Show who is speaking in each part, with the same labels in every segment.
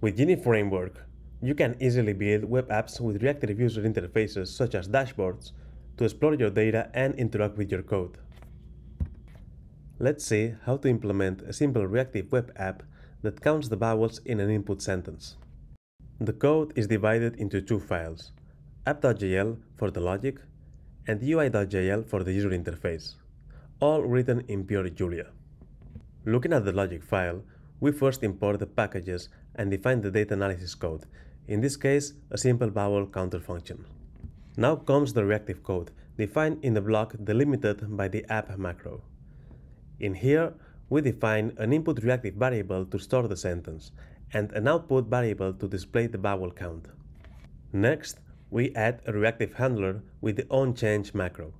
Speaker 1: With Genie Framework, you can easily build web apps with reactive user interfaces such as dashboards to explore your data and interact with your code. Let's see how to implement a simple reactive web app that counts the vowels in an input sentence. The code is divided into two files, app.jl for the logic and UI.jl for the user interface, all written in pure Julia. Looking at the logic file, we first import the packages and define the data analysis code, in this case a simple vowel counter function. Now comes the reactive code, defined in the block delimited by the app macro. In here, we define an input reactive variable to store the sentence, and an output variable to display the vowel count. Next, we add a reactive handler with the onChange macro.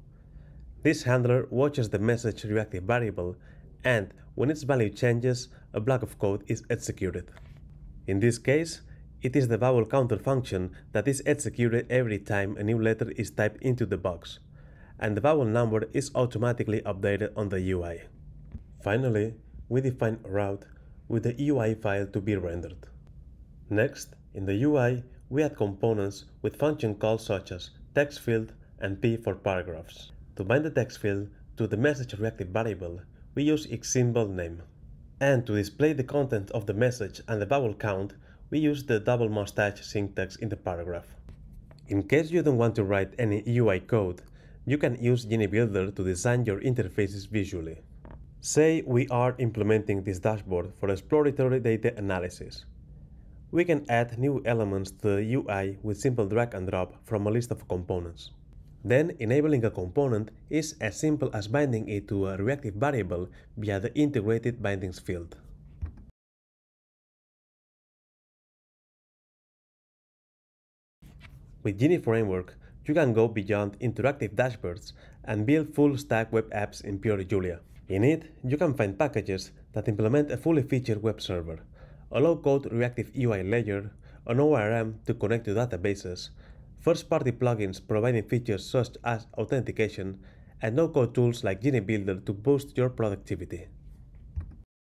Speaker 1: This handler watches the message reactive variable, and when its value changes, a block of code is executed. In this case, it is the vowel counter function that is executed every time a new letter is typed into the box, and the vowel number is automatically updated on the UI. Finally, we define a route with the UI file to be rendered. Next, in the UI, we add components with function calls such as text field and p for paragraphs. To bind the text field to the message reactive variable, we use its symbol name. And to display the content of the message and the vowel count, we use the double mustache syntax in the paragraph. In case you don't want to write any UI code, you can use Genie Builder to design your interfaces visually. Say we are implementing this dashboard for exploratory data analysis. We can add new elements to the UI with simple drag and drop from a list of components. Then enabling a component is as simple as binding it to a reactive variable via the integrated bindings field. With Genie Framework, you can go beyond interactive dashboards and build full stack web apps in pure Julia. In it, you can find packages that implement a fully featured web server, a low-code reactive UI layer, an ORM to connect to databases, first-party plugins providing features such as authentication, and no-code tools like Genie Builder to boost your productivity.